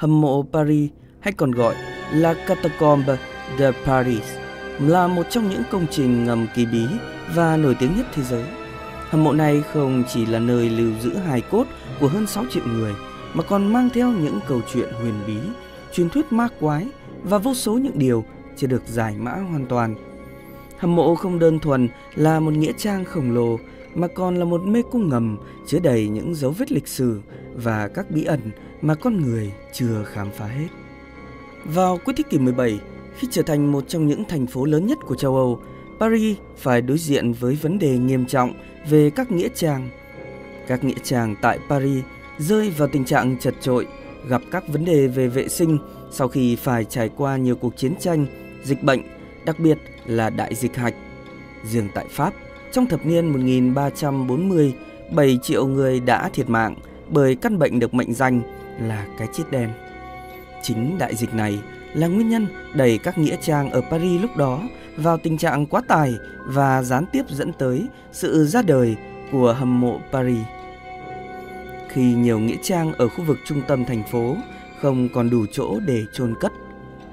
Hầm mộ Paris hay còn gọi là Catacombe de Paris là một trong những công trình ngầm kỳ bí và nổi tiếng nhất thế giới. Hầm mộ này không chỉ là nơi lưu giữ hài cốt của hơn 6 triệu người mà còn mang theo những câu chuyện huyền bí, truyền thuyết ma quái và vô số những điều chưa được giải mã hoàn toàn. Hầm mộ không đơn thuần là một nghĩa trang khổng lồ mà còn là một mê cung ngầm chứa đầy những dấu vết lịch sử và các bí ẩn mà con người chưa khám phá hết. Vào cuối thế kỷ 17, khi trở thành một trong những thành phố lớn nhất của châu Âu, Paris phải đối diện với vấn đề nghiêm trọng về các nghĩa trang. Các nghĩa trang tại Paris rơi vào tình trạng chật trội, gặp các vấn đề về vệ sinh sau khi phải trải qua nhiều cuộc chiến tranh, dịch bệnh, đặc biệt là đại dịch hạch. Riêng tại Pháp, trong thập niên 1340, 7 triệu người đã thiệt mạng bởi căn bệnh được mệnh danh là cái chết đen. Chính đại dịch này là nguyên nhân đẩy các nghĩa trang ở Paris lúc đó vào tình trạng quá tải và gián tiếp dẫn tới sự ra đời của hầm mộ Paris. Khi nhiều nghĩa trang ở khu vực trung tâm thành phố không còn đủ chỗ để chôn cất,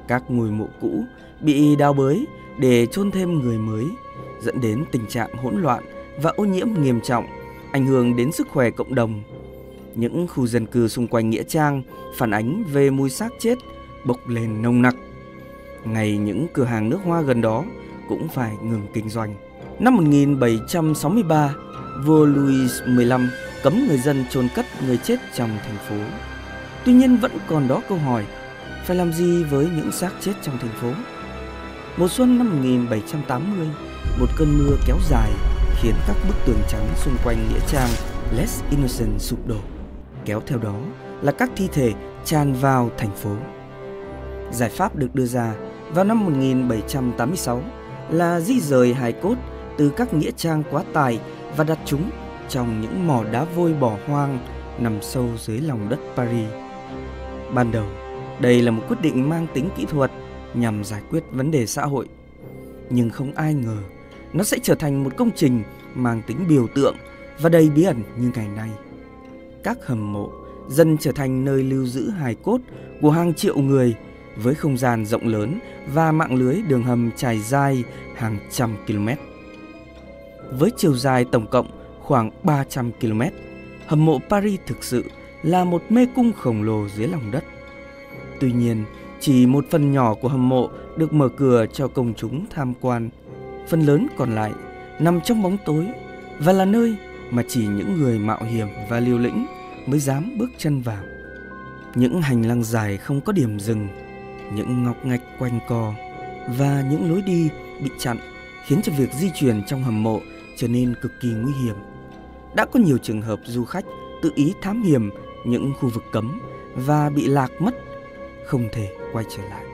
các ngôi mộ cũ bị đào bới để chôn thêm người mới, dẫn đến tình trạng hỗn loạn và ô nhiễm nghiêm trọng, ảnh hưởng đến sức khỏe cộng đồng. Những khu dân cư xung quanh nghĩa trang phản ánh về mùi xác chết bốc lên nồng nặc. Ngay những cửa hàng nước hoa gần đó cũng phải ngừng kinh doanh. Năm 1763, vua Louis XV cấm người dân chôn cất người chết trong thành phố. Tuy nhiên vẫn còn đó câu hỏi, phải làm gì với những xác chết trong thành phố? Mùa xuân năm 1780, một cơn mưa kéo dài khiến các bức tường trắng xung quanh nghĩa trang Les Innocents sụp đổ. Kéo theo đó là các thi thể tràn vào thành phố. Giải pháp được đưa ra vào năm 1786 là di rời hài cốt từ các nghĩa trang quá tải và đặt chúng trong những mỏ đá vôi bỏ hoang nằm sâu dưới lòng đất Paris. Ban đầu, đây là một quyết định mang tính kỹ thuật nhằm giải quyết vấn đề xã hội. Nhưng không ai ngờ nó sẽ trở thành một công trình mang tính biểu tượng và đầy bí ẩn như ngày nay. Các hầm mộ dần trở thành nơi lưu giữ hài cốt của hàng triệu người với không gian rộng lớn và mạng lưới đường hầm trải dài hàng trăm km. Với chiều dài tổng cộng khoảng 300 km, hầm mộ Paris thực sự là một mê cung khổng lồ dưới lòng đất. Tuy nhiên, chỉ một phần nhỏ của hầm mộ được mở cửa cho công chúng tham quan. Phần lớn còn lại nằm trong bóng tối và là nơi mà chỉ những người mạo hiểm và liều lĩnh mới dám bước chân vào. Những hành lang dài không có điểm dừng những ngọc ngạch quanh co và những lối đi bị chặn khiến cho việc di chuyển trong hầm mộ trở nên cực kỳ nguy hiểm. Đã có nhiều trường hợp du khách tự ý thám hiểm những khu vực cấm và bị lạc mất, không thể quay trở lại.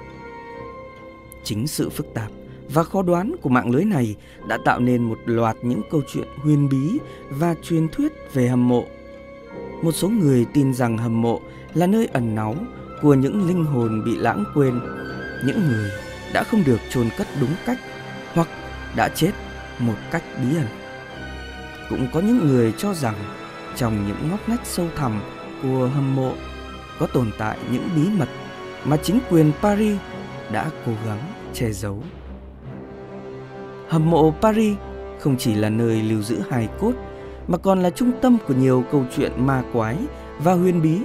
Chính sự phức tạp và khó đoán của mạng lưới này đã tạo nên một loạt những câu chuyện huyền bí và truyền thuyết về hầm mộ. Một số người tin rằng hầm mộ là nơi ẩn náu của những linh hồn bị lãng quên, những người đã không được chôn cất đúng cách hoặc đã chết một cách bí ẩn. Cũng có những người cho rằng trong những ngóc ngách sâu thẳm của hầm mộ có tồn tại những bí mật mà chính quyền Paris đã cố gắng che giấu. Hầm mộ Paris không chỉ là nơi lưu giữ hài cốt mà còn là trung tâm của nhiều câu chuyện ma quái và huyền bí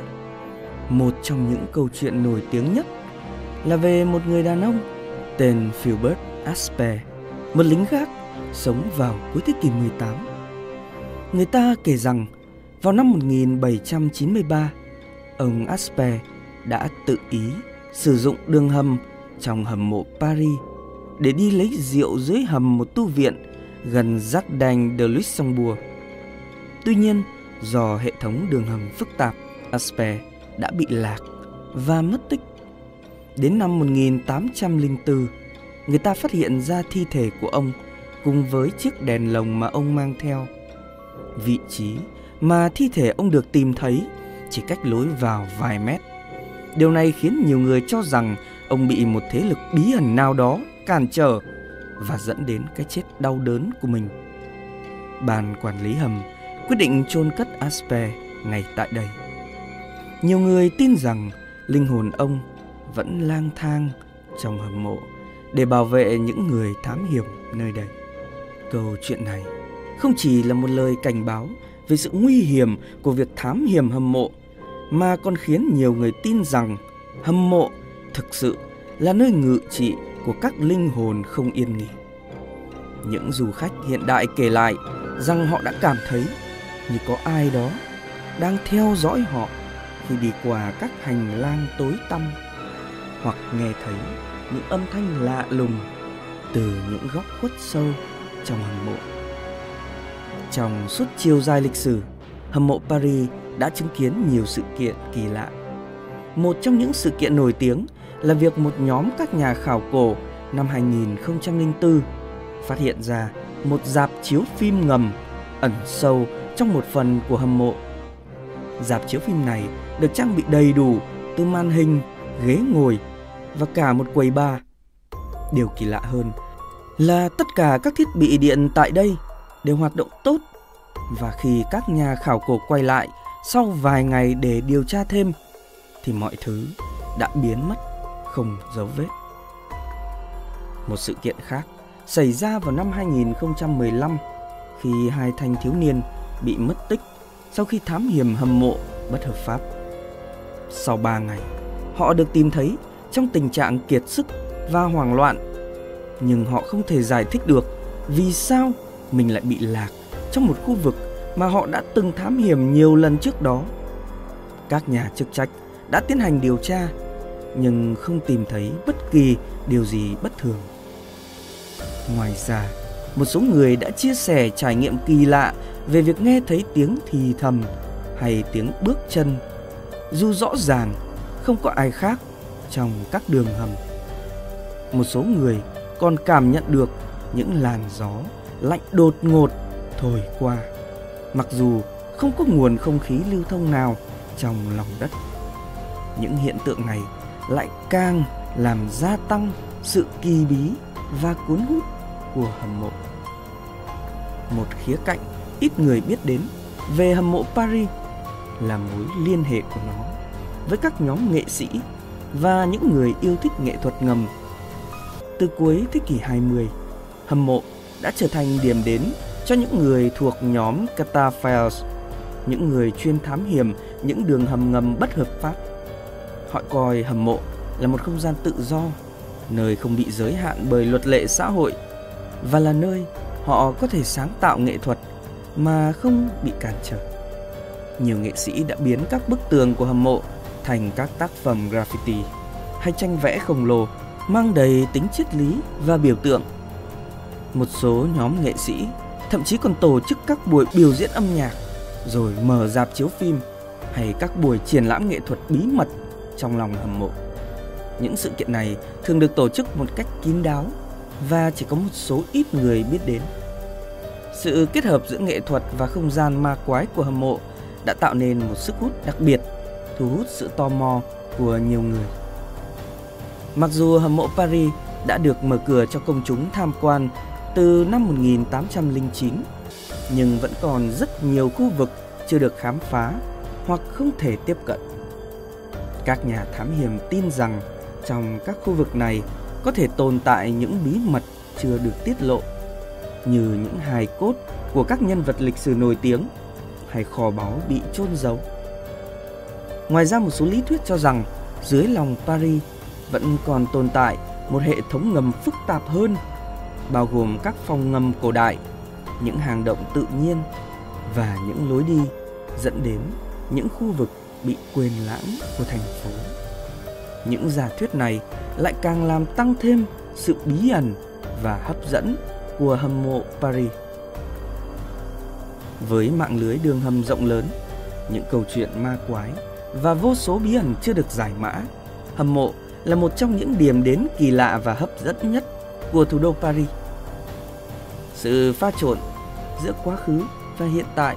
một trong những câu chuyện nổi tiếng nhất là về một người đàn ông tên Philbert Asper, một lính gác sống vào cuối thế kỷ 18. Người ta kể rằng vào năm 1793, ông Asper đã tự ý sử dụng đường hầm trong hầm mộ Paris để đi lấy rượu dưới hầm một tu viện gần Jardin de Luxembourg. Tuy nhiên, do hệ thống đường hầm phức tạp, Asper đã bị lạc và mất tích. Đến năm 1804, người ta phát hiện ra thi thể của ông cùng với chiếc đèn lồng mà ông mang theo. Vị trí mà thi thể ông được tìm thấy chỉ cách lối vào vài mét. Điều này khiến nhiều người cho rằng ông bị một thế lực bí ẩn nào đó cản trở và dẫn đến cái chết đau đớn của mình. Ban quản lý hầm quyết định chôn cất Asper ngay tại đây. Nhiều người tin rằng linh hồn ông vẫn lang thang trong hầm mộ để bảo vệ những người thám hiểm nơi đây. Câu chuyện này không chỉ là một lời cảnh báo về sự nguy hiểm của việc thám hiểm hầm mộ, mà còn khiến nhiều người tin rằng hầm mộ thực sự là nơi ngự trị của các linh hồn không yên nghỉ. Những du khách hiện đại kể lại rằng họ đã cảm thấy như có ai đó đang theo dõi họ khi đi qua các hành lang tối tăm hoặc nghe thấy những âm thanh lạ lùng từ những góc khuất sâu trong hầm mộ. Trong suốt chiều dài lịch sử, hầm mộ Paris đã chứng kiến nhiều sự kiện kỳ lạ. Một trong những sự kiện nổi tiếng là việc một nhóm các nhà khảo cổ năm 2004 phát hiện ra một dạp chiếu phim ngầm ẩn sâu trong một phần của hầm mộ. Dạp chiếu phim này được trang bị đầy đủ từ màn hình, ghế ngồi và cả một quầy bar. Điều kỳ lạ hơn là tất cả các thiết bị điện tại đây đều hoạt động tốt và khi các nhà khảo cổ quay lại sau vài ngày để điều tra thêm thì mọi thứ đã biến mất không dấu vết. Một sự kiện khác xảy ra vào năm 2015 khi hai thanh thiếu niên bị mất tích sau khi thám hiểm hầm mộ bất hợp pháp. Sau 3 ngày, họ được tìm thấy trong tình trạng kiệt sức và hoảng loạn. Nhưng họ không thể giải thích được vì sao mình lại bị lạc trong một khu vực mà họ đã từng thám hiểm nhiều lần trước đó. Các nhà chức trách đã tiến hành điều tra nhưng không tìm thấy bất kỳ điều gì bất thường. Ngoài ra, một số người đã chia sẻ trải nghiệm kỳ lạ về việc nghe thấy tiếng thì thầm hay tiếng bước chân dù rõ ràng không có ai khác trong các đường hầm. Một số người còn cảm nhận được những làn gió lạnh đột ngột thổi qua, mặc dù không có nguồn không khí lưu thông nào trong lòng đất. Những hiện tượng này lại càng làm gia tăng sự kỳ bí và cuốn hút của hầm mộ. Một khía cạnh ít người biết đến về hầm mộ Paris là mối liên hệ của nó với các nhóm nghệ sĩ và những người yêu thích nghệ thuật ngầm. Từ cuối thế kỷ 20, hầm mộ đã trở thành điểm đến cho những người thuộc nhóm Cataphiles, những người chuyên thám hiểm những đường hầm ngầm bất hợp pháp. Họ coi hầm mộ là một không gian tự do, nơi không bị giới hạn bởi luật lệ xã hội và là nơi họ có thể sáng tạo nghệ thuật mà không bị cản trở. Nhiều nghệ sĩ đã biến các bức tường của hầm mộ thành các tác phẩm graffiti hay tranh vẽ khổng lồ, mang đầy tính triết lý và biểu tượng. Một số nhóm nghệ sĩ thậm chí còn tổ chức các buổi biểu diễn âm nhạc, rồi mở dạp chiếu phim hay các buổi triển lãm nghệ thuật bí mật trong lòng hầm mộ. Những sự kiện này thường được tổ chức một cách kín đáo và chỉ có một số ít người biết đến. Sự kết hợp giữa nghệ thuật và không gian ma quái của hầm mộ đã tạo nên một sức hút đặc biệt, thu hút sự tò mò của nhiều người. Mặc dù hầm mộ Paris đã được mở cửa cho công chúng tham quan từ năm 1809, nhưng vẫn còn rất nhiều khu vực chưa được khám phá hoặc không thể tiếp cận. Các nhà thám hiểm tin rằng trong các khu vực này có thể tồn tại những bí mật chưa được tiết lộ như những hài cốt của các nhân vật lịch sử nổi tiếng hay kho báu bị chôn giấu. Ngoài ra một số lý thuyết cho rằng dưới lòng Paris vẫn còn tồn tại một hệ thống ngầm phức tạp hơn bao gồm các phòng ngầm cổ đại, những hang động tự nhiên và những lối đi dẫn đến những khu vực bị quên lãng của thành phố. Những giả thuyết này lại càng làm tăng thêm sự bí ẩn và hấp dẫn của hầm mộ Paris. Với mạng lưới đường hầm rộng lớn, những câu chuyện ma quái và vô số bí ẩn chưa được giải mã, hầm mộ là một trong những điểm đến kỳ lạ và hấp dẫn nhất của thủ đô Paris. Sự pha trộn giữa quá khứ và hiện tại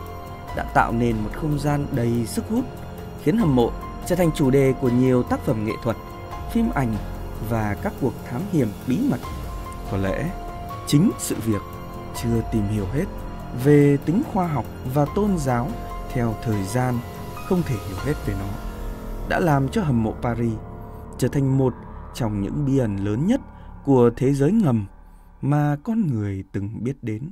đã tạo nên một không gian đầy sức hút, khiến hầm mộ trở thành chủ đề của nhiều tác phẩm nghệ thuật, phim ảnh và các cuộc thám hiểm bí mật. Có lẽ chính sự việc chưa tìm hiểu hết về tính khoa học và tôn giáo theo thời gian không thể hiểu hết về nó. đã làm cho hầm mộ Paris trở thành một trong những bí ẩn lớn nhất của thế giới ngầm mà con người từng biết đến.